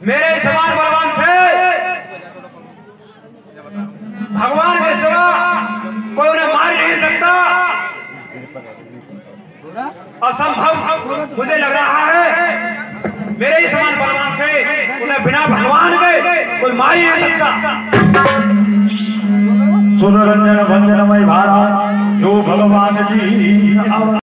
मेरे समान बलवान थे। भगवान के सिवा कोई उन्हें मार नहीं सकता। असंभव मुझे लग रहा है, मेरे ही समान बलवान थे, उन्हें बिना भगवान के कोई मार ही नहीं सकता। सुनरंजन भंजनमय भारा जो भगवान जी